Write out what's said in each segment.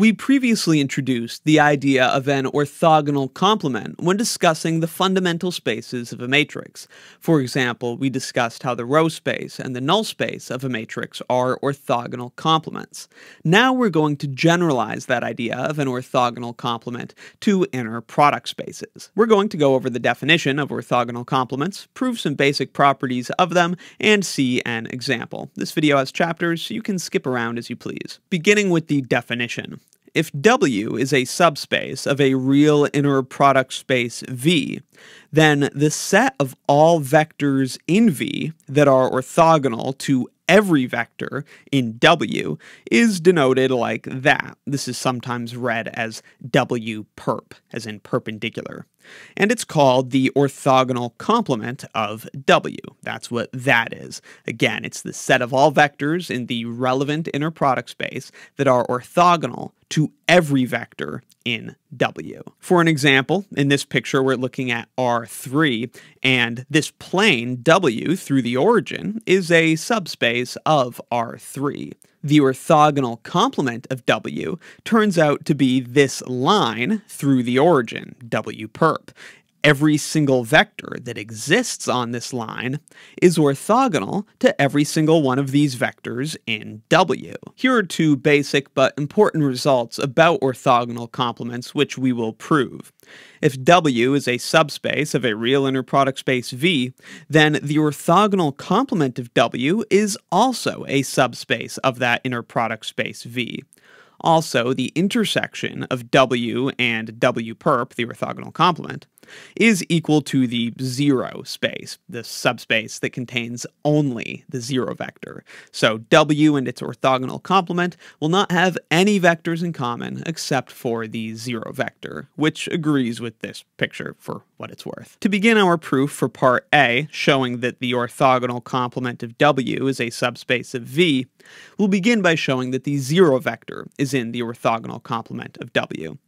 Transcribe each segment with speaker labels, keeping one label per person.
Speaker 1: We previously introduced the idea of an orthogonal complement when discussing the fundamental spaces of a matrix. For example, we discussed how the row space and the null space of a matrix are orthogonal complements. Now we're going to generalize that idea of an orthogonal complement to inner product spaces. We're going to go over the definition of orthogonal complements, prove some basic properties of them, and see an example. This video has chapters, so you can skip around as you please. Beginning with the definition. If W is a subspace of a real inner product space V, then the set of all vectors in V that are orthogonal to every vector in W is denoted like that. This is sometimes read as W perp, as in perpendicular. And it's called the orthogonal complement of W. That's what that is. Again, it's the set of all vectors in the relevant inner product space that are orthogonal to every vector in W. For an example, in this picture, we're looking at R3, and this plane W through the origin is a subspace of R3. The orthogonal complement of W turns out to be this line through the origin, W perp, every single vector that exists on this line is orthogonal to every single one of these vectors in W. Here are two basic but important results about orthogonal complements which we will prove. If W is a subspace of a real inner product space V, then the orthogonal complement of W is also a subspace of that inner product space V. Also, the intersection of W and W perp, the orthogonal complement, is equal to the zero space, the subspace that contains only the zero vector. So W and its orthogonal complement will not have any vectors in common except for the zero vector, which agrees with this picture for what it's worth. To begin our proof for part A, showing that the orthogonal complement of W is a subspace of V, we'll begin by showing that the zero vector is in the orthogonal complement of W.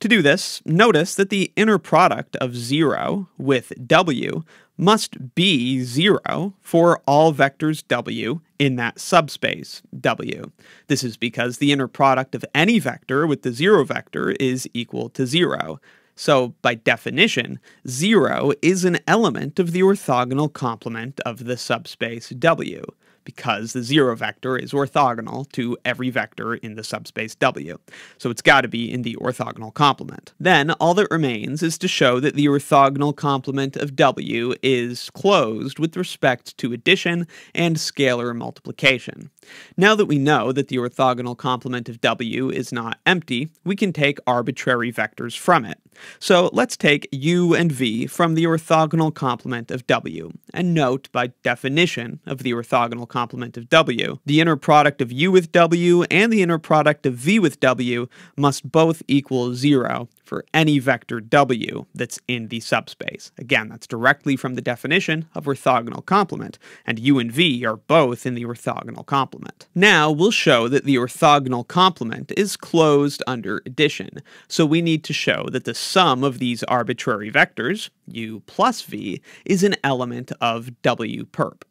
Speaker 1: To do this, notice that the inner product of 0 with W must be 0 for all vectors W in that subspace W. This is because the inner product of any vector with the 0 vector is equal to 0. So, by definition, 0 is an element of the orthogonal complement of the subspace W because the zero vector is orthogonal to every vector in the subspace W. So it's got to be in the orthogonal complement. Then all that remains is to show that the orthogonal complement of W is closed with respect to addition and scalar multiplication. Now that we know that the orthogonal complement of W is not empty, we can take arbitrary vectors from it. So let's take u and v from the orthogonal complement of W, and note by definition of the orthogonal complement of W, the inner product of u with W and the inner product of v with W must both equal 0 for any vector W that's in the subspace. Again, that's directly from the definition of orthogonal complement, and U and V are both in the orthogonal complement. Now, we'll show that the orthogonal complement is closed under addition, so we need to show that the sum of these arbitrary vectors, U plus V, is an element of W perp.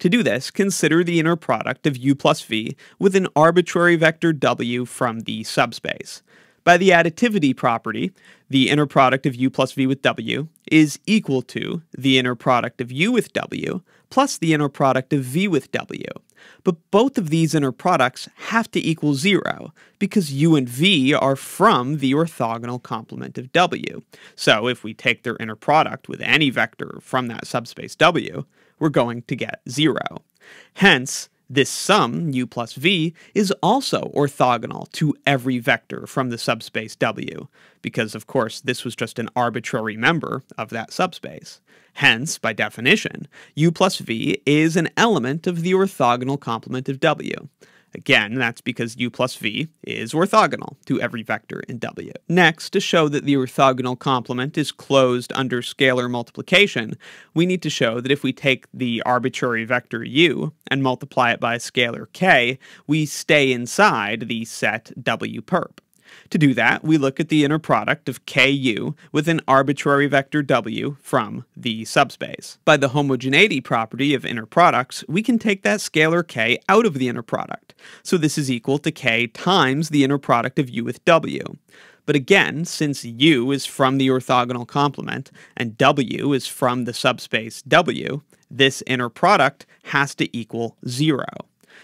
Speaker 1: To do this, consider the inner product of u plus v with an arbitrary vector w from the subspace. By the additivity property, the inner product of u plus v with w is equal to the inner product of u with w plus the inner product of v with w. But both of these inner products have to equal 0 because u and v are from the orthogonal complement of w. So if we take their inner product with any vector from that subspace w, we're going to get 0. Hence, this sum, u plus v, is also orthogonal to every vector from the subspace W, because of course this was just an arbitrary member of that subspace. Hence, by definition, u plus v is an element of the orthogonal complement of W. Again, that's because u plus v is orthogonal to every vector in W. Next, to show that the orthogonal complement is closed under scalar multiplication, we need to show that if we take the arbitrary vector u and multiply it by a scalar k, we stay inside the set W perp. To do that, we look at the inner product of ku with an arbitrary vector w from the subspace. By the homogeneity property of inner products, we can take that scalar k out of the inner product. So this is equal to k times the inner product of u with w. But again, since u is from the orthogonal complement and w is from the subspace w, this inner product has to equal 0.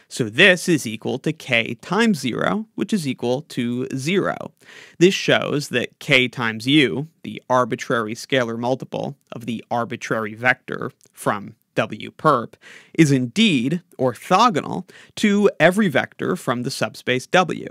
Speaker 1: So this is equal to k times 0, which is equal to 0. This shows that k times u, the arbitrary scalar multiple of the arbitrary vector from W perp, is indeed orthogonal to every vector from the subspace W.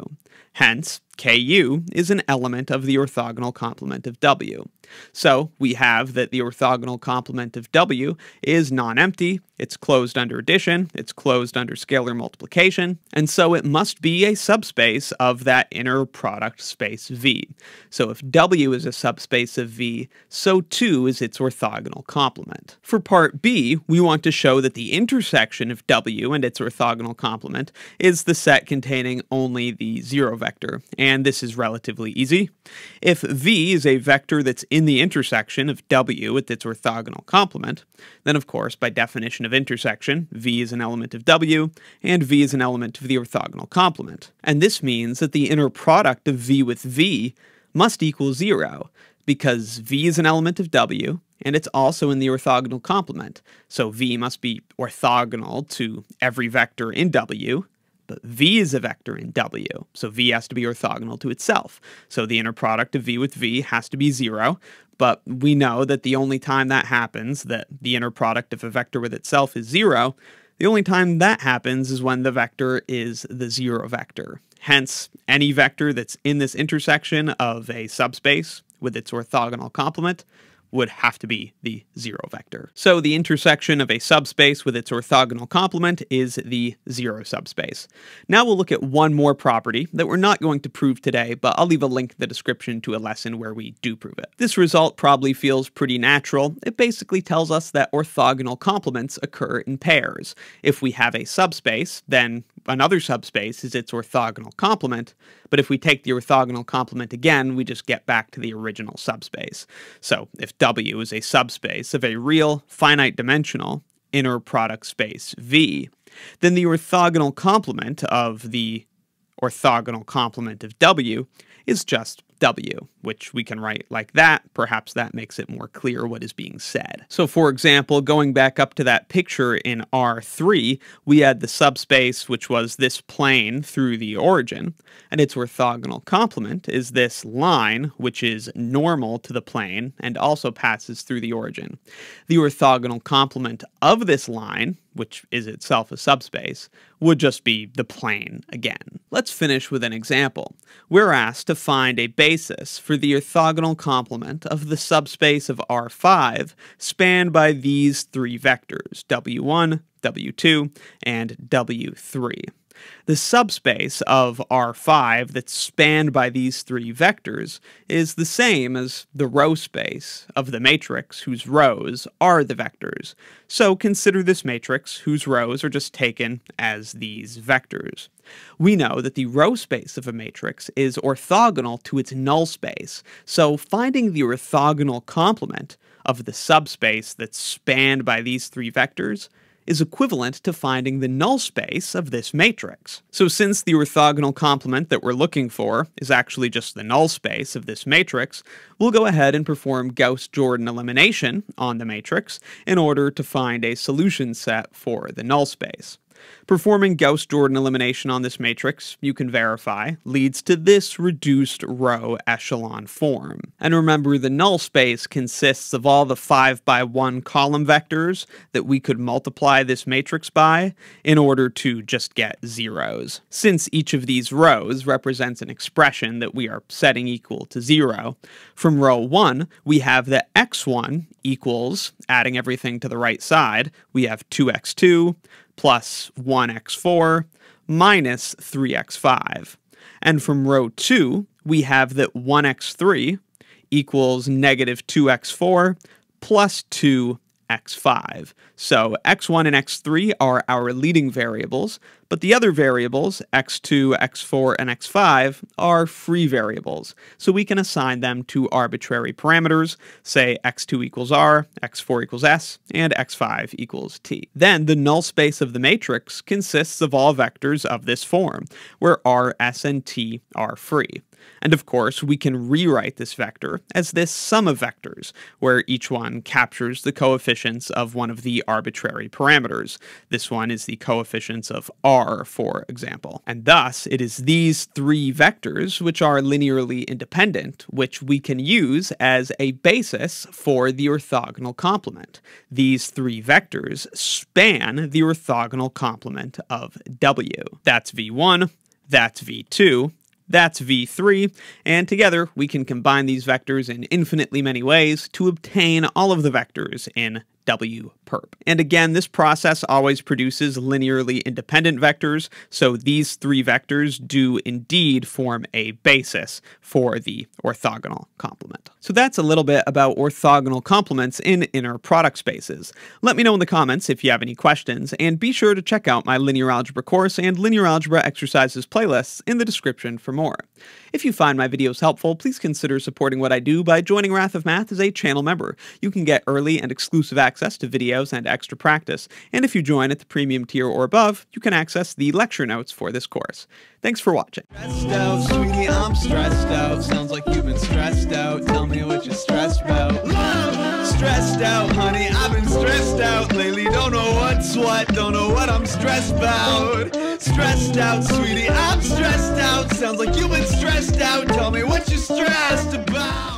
Speaker 1: Hence, Ku is an element of the orthogonal complement of W. So we have that the orthogonal complement of W is non-empty, it's closed under addition, it's closed under scalar multiplication, and so it must be a subspace of that inner product space V. So if W is a subspace of V, so too is its orthogonal complement. For part B, we want to show that the intersection of W and its orthogonal complement is the set containing only the zero vector, and this is relatively easy. If V is a vector that's in the intersection of W with its orthogonal complement, then of course, by definition of intersection, V is an element of W, and V is an element of the orthogonal complement. And this means that the inner product of V with V must equal zero, because V is an element of W, and it's also in the orthogonal complement. So V must be orthogonal to every vector in W, but v is a vector in W, so v has to be orthogonal to itself. So the inner product of v with v has to be zero, but we know that the only time that happens, that the inner product of a vector with itself is zero, the only time that happens is when the vector is the zero vector. Hence, any vector that's in this intersection of a subspace with its orthogonal complement would have to be the zero vector. So the intersection of a subspace with its orthogonal complement is the zero subspace. Now we'll look at one more property that we're not going to prove today, but I'll leave a link in the description to a lesson where we do prove it. This result probably feels pretty natural. It basically tells us that orthogonal complements occur in pairs. If we have a subspace, then another subspace is its orthogonal complement, but if we take the orthogonal complement again, we just get back to the original subspace. So if W is a subspace of a real finite dimensional inner product space V, then the orthogonal complement of the orthogonal complement of W is just W, which we can write like that. Perhaps that makes it more clear what is being said. So for example, going back up to that picture in R3, we had the subspace, which was this plane through the origin, and its orthogonal complement is this line, which is normal to the plane and also passes through the origin. The orthogonal complement of this line, which is itself a subspace, would just be the plane again. Let's finish with an example. We're asked to find a basis for the orthogonal complement of the subspace of R5 spanned by these three vectors, W1, W2, and W3. The subspace of R5 that's spanned by these three vectors is the same as the row space of the matrix whose rows are the vectors. So consider this matrix whose rows are just taken as these vectors. We know that the row space of a matrix is orthogonal to its null space, so finding the orthogonal complement of the subspace that's spanned by these three vectors is equivalent to finding the null space of this matrix. So since the orthogonal complement that we're looking for is actually just the null space of this matrix, we'll go ahead and perform Gauss-Jordan elimination on the matrix in order to find a solution set for the null space. Performing Gauss-Jordan elimination on this matrix, you can verify, leads to this reduced row echelon form. And remember, the null space consists of all the 5 by 1 column vectors that we could multiply this matrix by in order to just get zeros. Since each of these rows represents an expression that we are setting equal to 0, from row 1, we have that x1 equals, adding everything to the right side, we have 2x2 plus 1x4 minus 3x5. And from row 2, we have that 1x3 equals negative 2x4 plus 2 x5. So x1 and x3 are our leading variables, but the other variables, x2, x4, and x5, are free variables, so we can assign them to arbitrary parameters, say x2 equals r, x4 equals s, and x5 equals t. Then the null space of the matrix consists of all vectors of this form, where r, s, and t are free. And of course, we can rewrite this vector as this sum of vectors, where each one captures the coefficients of one of the arbitrary parameters. This one is the coefficients of r, for example. And thus, it is these three vectors, which are linearly independent, which we can use as a basis for the orthogonal complement. These three vectors span the orthogonal complement of w. That's v1, that's v2, that's v3, and together we can combine these vectors in infinitely many ways to obtain all of the vectors in W perp. And again, this process always produces linearly independent vectors, so these three vectors do indeed form a basis for the orthogonal complement. So that's a little bit about orthogonal complements in inner product spaces. Let me know in the comments if you have any questions, and be sure to check out my linear algebra course and linear algebra exercises playlists in the description for more. If you find my videos helpful, please consider supporting what I do by joining Wrath of Math as a channel member. You can get early and exclusive access to videos and extra practice, and if you join at the premium tier or above, you can access the lecture notes for this course. Thanks for watching.
Speaker 2: Stressed out, sweetie, I'm stressed out. Sounds like you've been stressed out. Tell me what you're stressed about. Stressed out, honey, I've been stressed out lately. Don't know what's what, don't know what I'm stressed about. Stressed out, sweetie, I'm stressed out. Sounds like you've been stressed out. Tell me what you're stressed about.